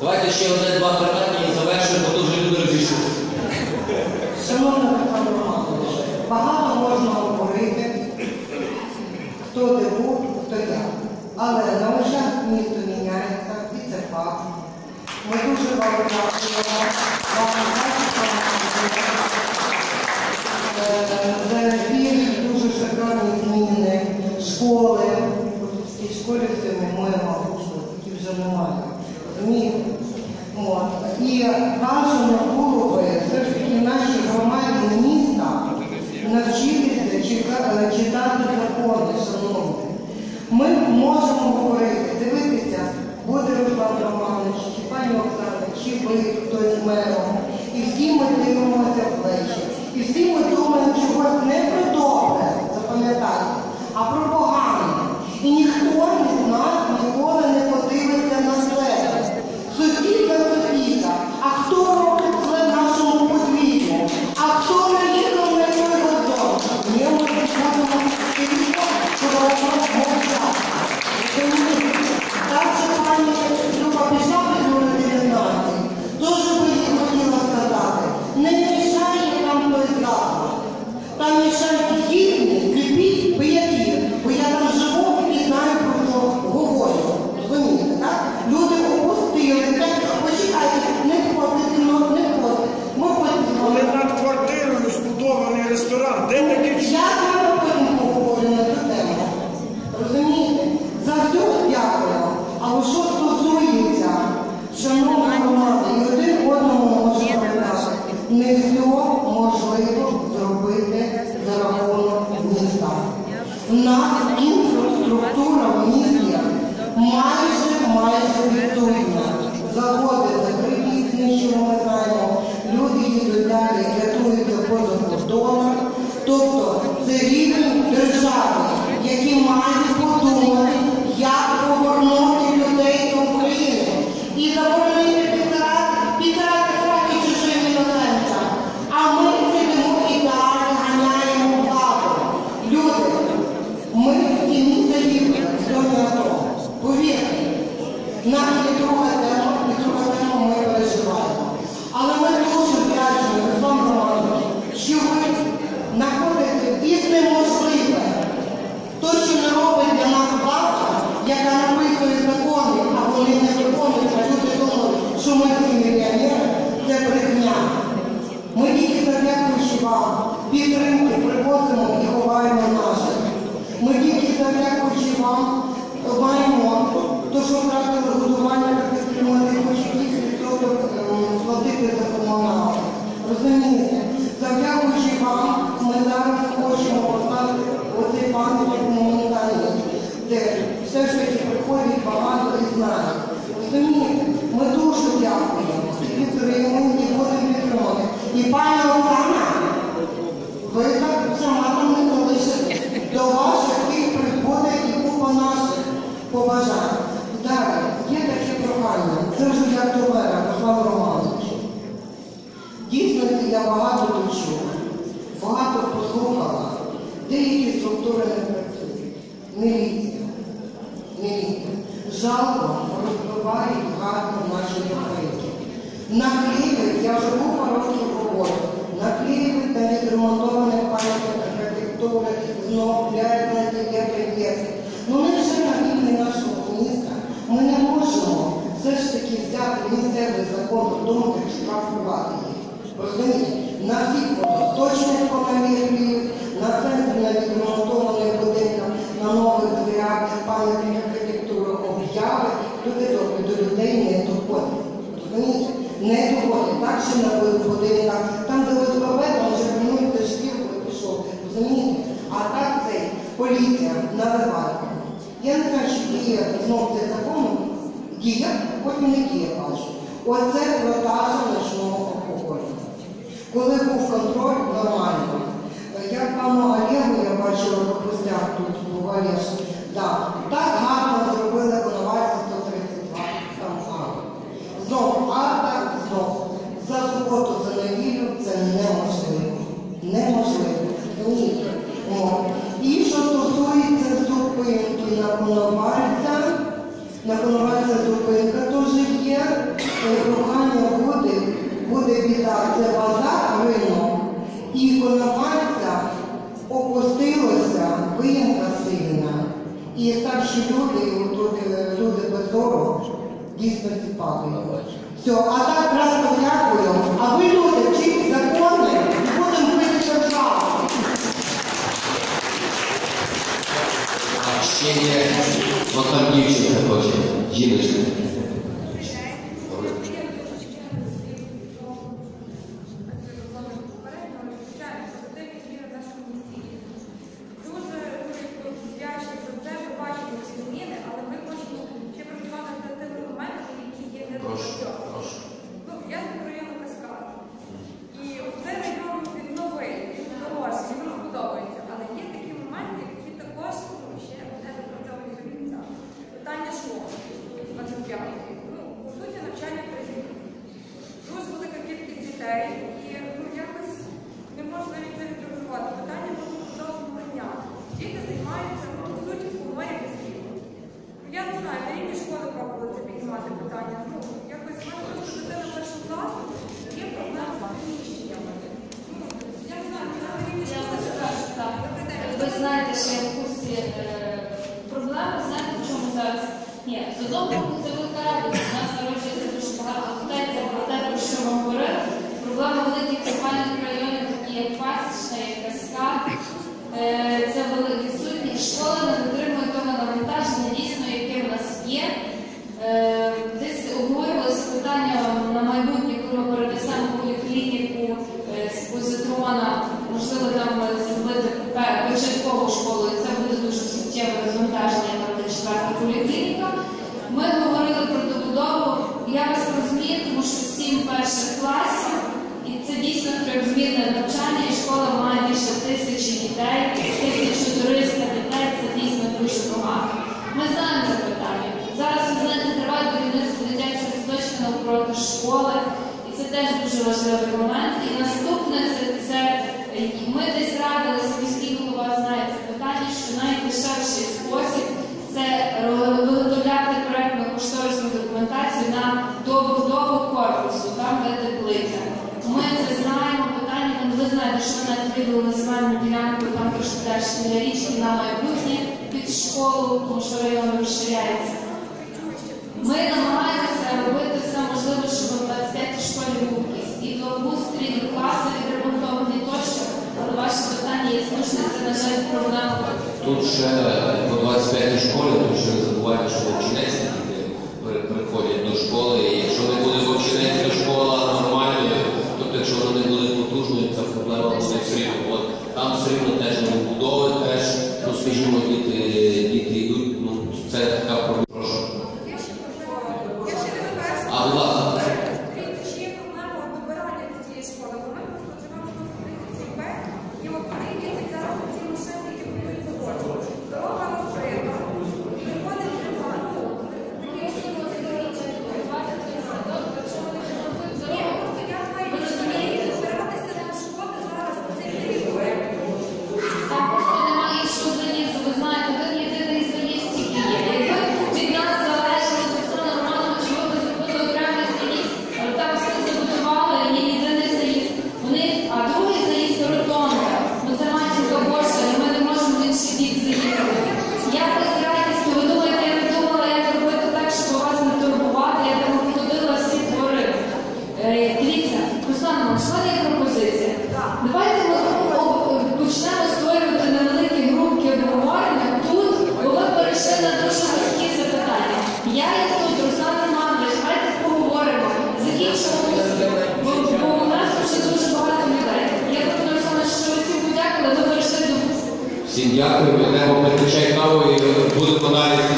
Давайте ще одне-два питання і завершуємо, бо тут вже люди розійшлися. Шановна Михайло Романович, багато можна говорити, хто де був, хто як. Але на очах місто міняється, і це факт. Ми дуже вам дякуємо. Вам за ті дуже шикарні зміни школи. В цій школі все ми маємо, які вже немає. Вот І бажано не все можливо зробити за рахунок міста. У нас інфраструктура в місті майже майже відсутня. Заводи закриті, знищено ми знаємо, люди їдуть далі, рятуються поза кордоном. Тобто це рівень держави, які мають подумати, як повернути людей до України. І заборонити підтирати, підтирати краки чужим іноземцям. А ми сидимо і далі ганяємо владу. Люди, ми в тіні заїхали в зоні АТО. Повірте, нам є друга тема, і друга тема ми переживаємо. Але ми дуже вдячні Руслан Романович, що ви знаходите із неможливе. Той, що не робить для нас влада, яка написує закони, а виконують, а люди думають, що ми мільйонери, це брехня. Ми тільки завдякуючи вам підтримки привозимо і ховаємо наших. Ми тільки завдякуючи вам маємо то, що втратили годування, так ми хочемо відсоток платити за комуналку. Розумієте? Завдякуючи вам, ми зараз хочемо поставити оцей пам'ятник гуманітарний, де все ж таки приходять багато і знають. Розумієте? Ми дуже дякуємо, і підтримуємо, і будемо підтримувати. І пані Оксана, ви так сама там не залишитесь. До вас таких приходить і купа наших побажань. Далі, є таке прохання. Це вже як до мене, Руслан Романович. Дійсно, я багато тут чула, багато послухала. Деякі структури не працюють. Міліція. Міліція. Жалко розбивають гарно наші документи. На Києві, я вже купа років на Києві та відремонтованих пам'яток архітектури знов глянути є прив'язки. Ну не вже на рівні нашого міста ми не можемо все ж таки взяти місцевий закон і штрафувати. Розумієте? На всіх водосточних помилів, на центрі на відремонтованих будинках, на нових дверях, пам'ятних архітектури, об'яви, люди до людей не доходять. Розумієте? Не доходять. Так ще на будинках, там, де ОСББ, там вже планується шкірку і пішов. Розумієте? А так цей поліція наливає. Я не знаю, чи діє знов цей закон, діє, потім не діє бачу. Оце продажа ночного алкоголю. Коли був контроль, нормально. Е, як пану Олегу, я бачила на капустях тут був Олеж, да. так гарно зробили Коновальця 132. Там гарно. Знов арта, знов. За суботу, за неділю це неможливо. Неможливо. Ні. О. І що стосується зупинки на Коновальця, на Коновальця зупинка теж є, е, прохання буде, буде біда. наші люди тут, тут е, без зору дійсно падають. Все, а так красно дякую. А ви люди, вчіть закони і будемо пити державу. Ще є Макар дівчинка хоче, жіночка. local виділили національну ділянку, там трошки далі на річні, на майбутнє під школу, тому що район розширяється. Ми намагаємося робити все можливе, щоб в 25 школі був і благоустрій, і до і ремонтовані тощо, але ваше питання є слушне, це, на жаль, проблема. Тут ще е, по 25 школі, тому що не забувають, що учениці Дякую, ми йдемо, ми чекаємо і будемо навіть.